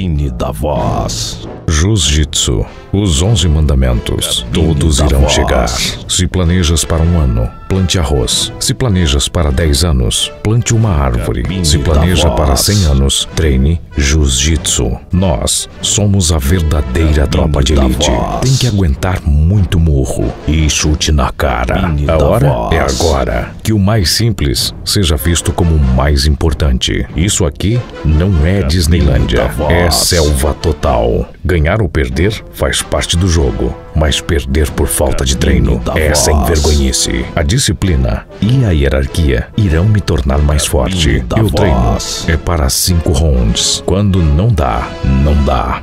Cabine da Voz. Jiu-Jitsu, os 11 mandamentos, todos da irão voz. chegar. Se planejas para um ano, plante arroz. Se planejas para 10 anos, plante uma árvore. Cabine Se planeja para 100 anos, treine Jiu-Jitsu. Nós somos a verdadeira tropa de elite. Tem que aguentar muito murro e chute na cara. A hora voz. é agora. Que o mais simples seja visto como o mais importante. Isso aqui não é Disneylândia, é selva total. Ganhar ou perder faz parte do jogo, mas perder por falta de treino é sem vergonhice. A disciplina e a hierarquia irão me tornar mais forte. E o treino é para cinco rounds. Quando não dá, não dá.